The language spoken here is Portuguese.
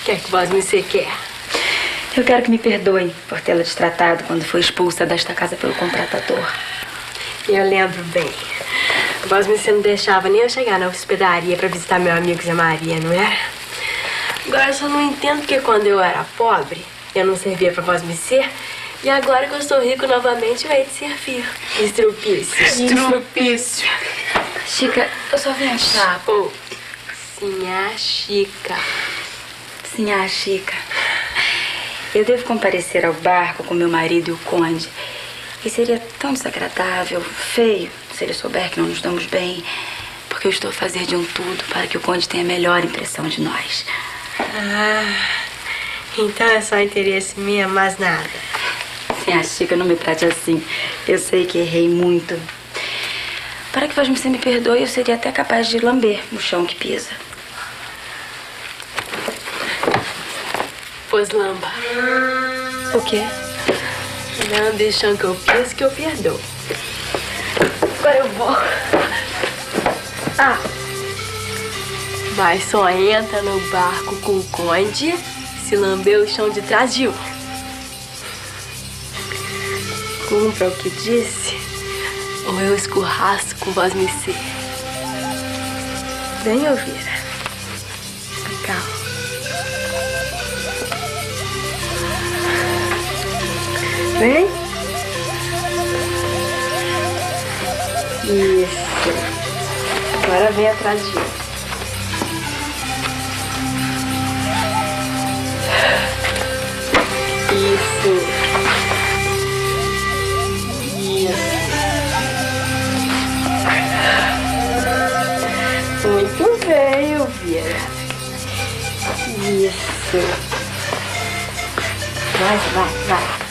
O que é que você quer? Eu quero que me perdoem por tê-la destratado quando foi expulsa desta casa pelo contratador. Eu lembro bem. Você não deixava nem eu chegar na hospedaria para visitar meu amigo Zé Maria, não era? Agora eu só não entendo porque quando eu era pobre, eu não servia para vós me ser. E agora que eu estou rico novamente, eu hei de servir. Estrupício. Estrupício. Chica, eu só vim achar. Oh, Sinhá Chica. Sinhá Chica. Eu devo comparecer ao barco com meu marido e o conde. E seria tão desagradável, feio, se ele souber que não nos damos bem. Porque eu estou a fazer de um tudo para que o conde tenha a melhor impressão de nós. Ah, então é só interesse mesmo, mais nada. Sim, Chica, não me trate assim. Eu sei que errei muito. Para que você me perdoe, eu seria até capaz de lamber o chão que pisa. Pois lamba. O quê? Lambe o chão que eu piso que eu perdoo. Agora eu vou. Ah. Mas só entra no barco com o conde se lamber o chão de trás de um. Cumpra o que disse, ou eu escorraço com voz me ser. Vem, Elvira. Vem. Isso. Agora vem atrás de mim. Isso. Isso. Muito bem, Elvira. Isso. Vai, vai, vai.